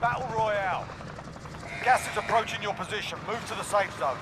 Battle Royale. Gas is approaching your position. Move to the safe zone.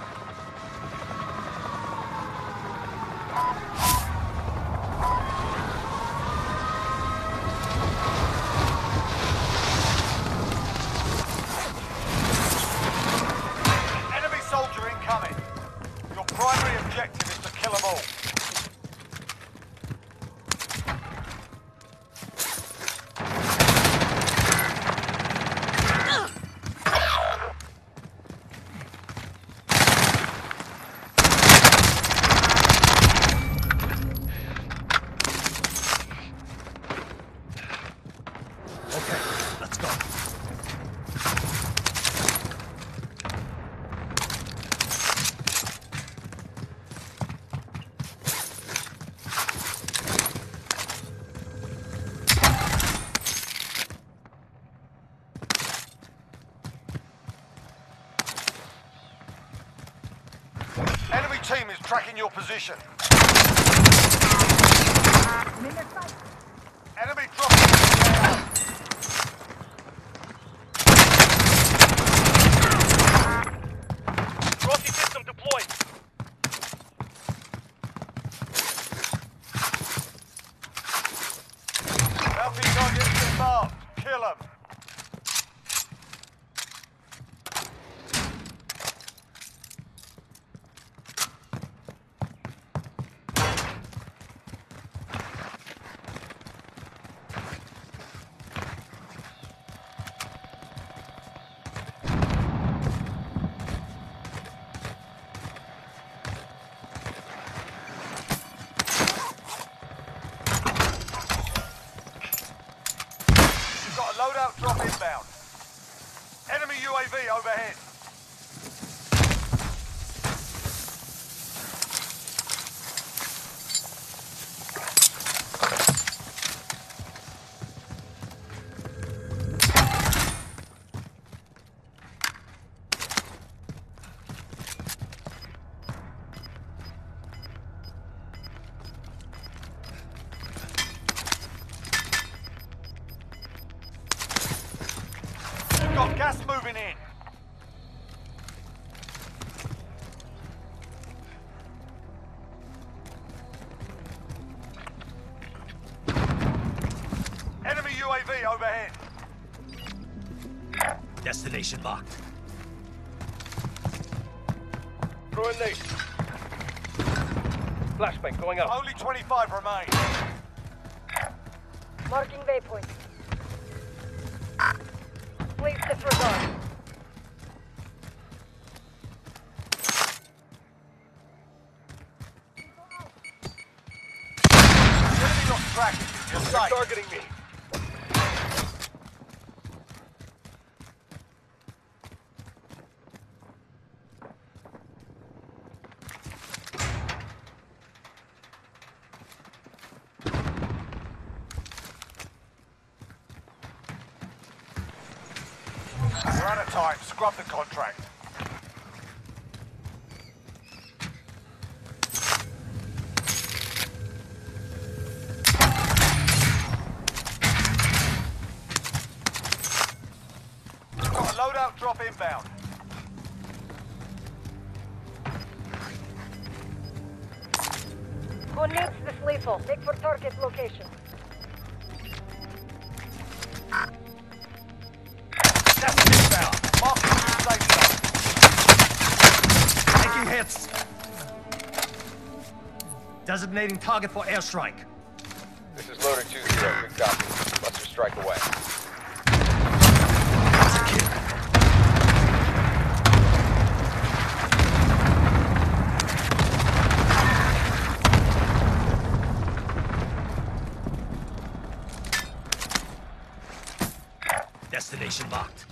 Tracking your position. Enemy dropping. Trophy system deployed. Bounty targets involved. Kill them. Drop inbound. Enemy UAV overhead. Gas moving in. Enemy UAV overhead. Destination locked. Throw a. Flashbang going up. Only 25 remain. Marking waypoint. Please disregard. Enemy lost track. You're targeting me. We're out of time. Scrub the contract. Got a loadout drop inbound. Who needs this lethal? Make for target location. Hits. Designating target for airstrike. This is Loader 2-0. Good copy. Cluster strike away. Destination locked.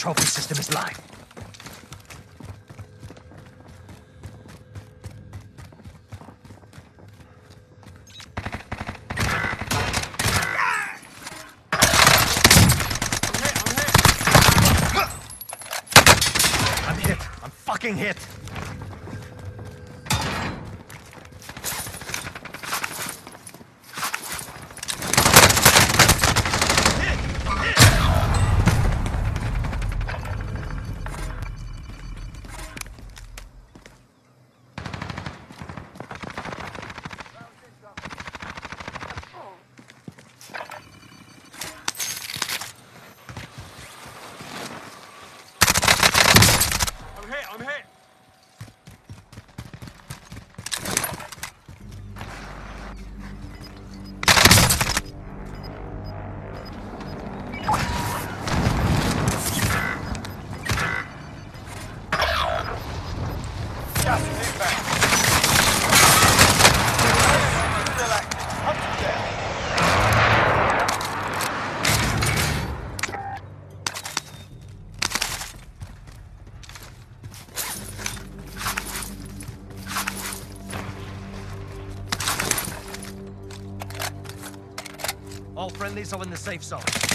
trophy system is live. I'm hit. I'm fucking hit. All in the safe zone.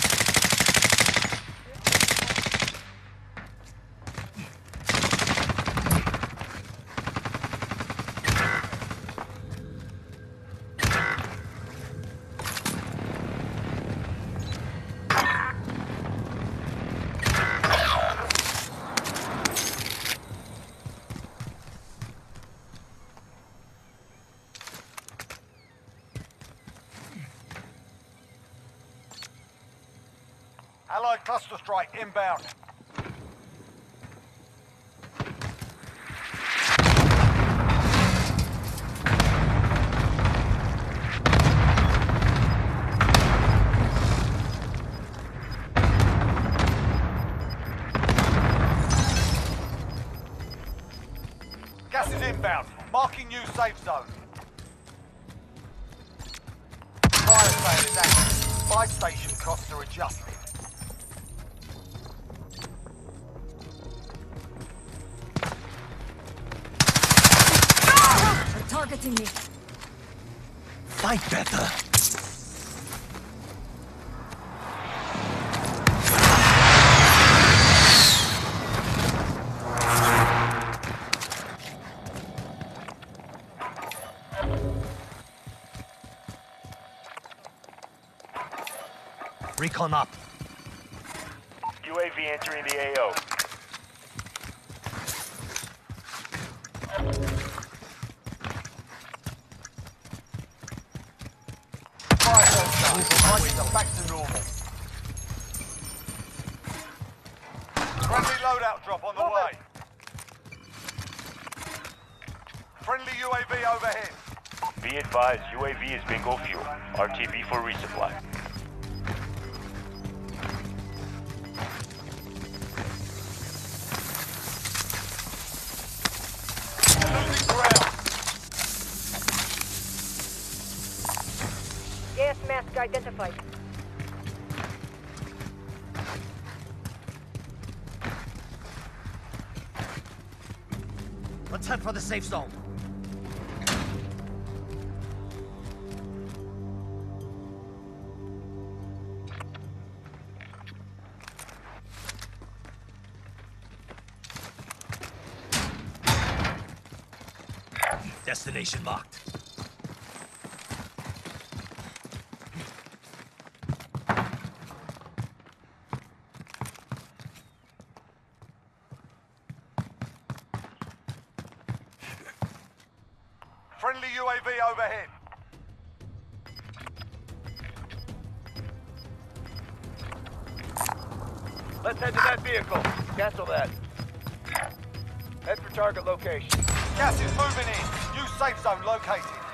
Cluster strike inbound. Gas is inbound. Marking new safe zone. Targeting me. Fight better. Recon up. UAV entering the AO. Prices are back to normal. Friendly loadout drop on the Move way. Friendly UAV overhead. Be advised, UAV is bingo fuel. RTB for resupply. Let's head for the safe zone. Destination marked. Let's head to that vehicle. Cancel that. Head for target location. Gas is moving in. New safe zone located.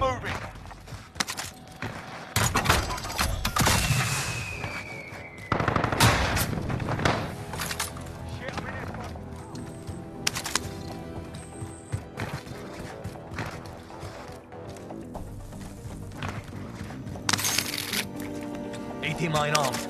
Moving. 80 mine armed.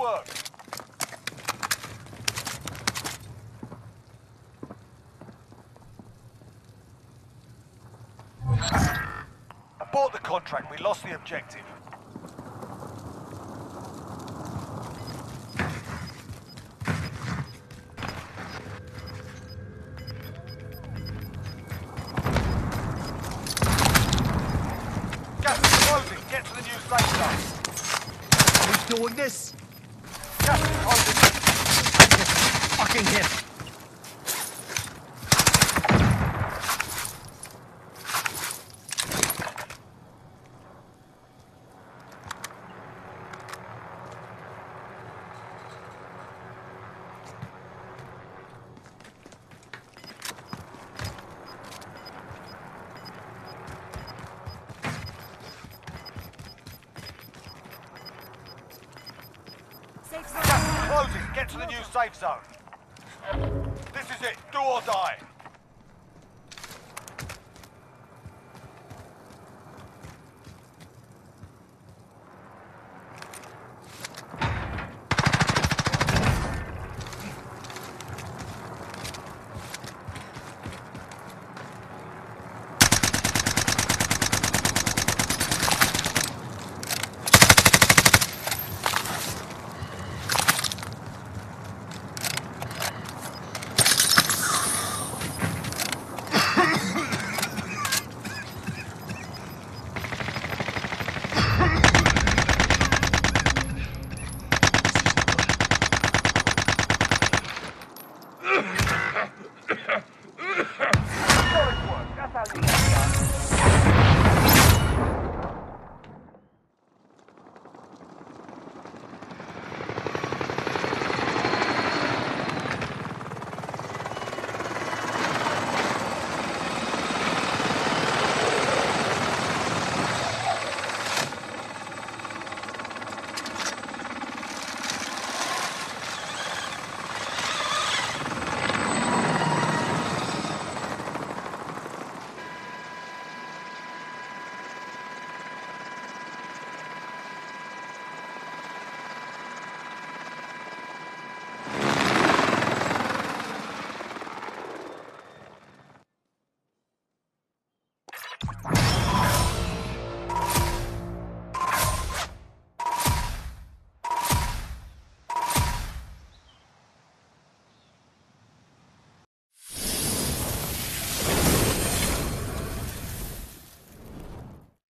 Work. Abort the contract. We lost the objective. Gas is closing. Get to the new safe zone. Who's doing this? Gas is closing. Fucking him. Safe zone. Closing. Get to the new safe zone. This is it. Do or die.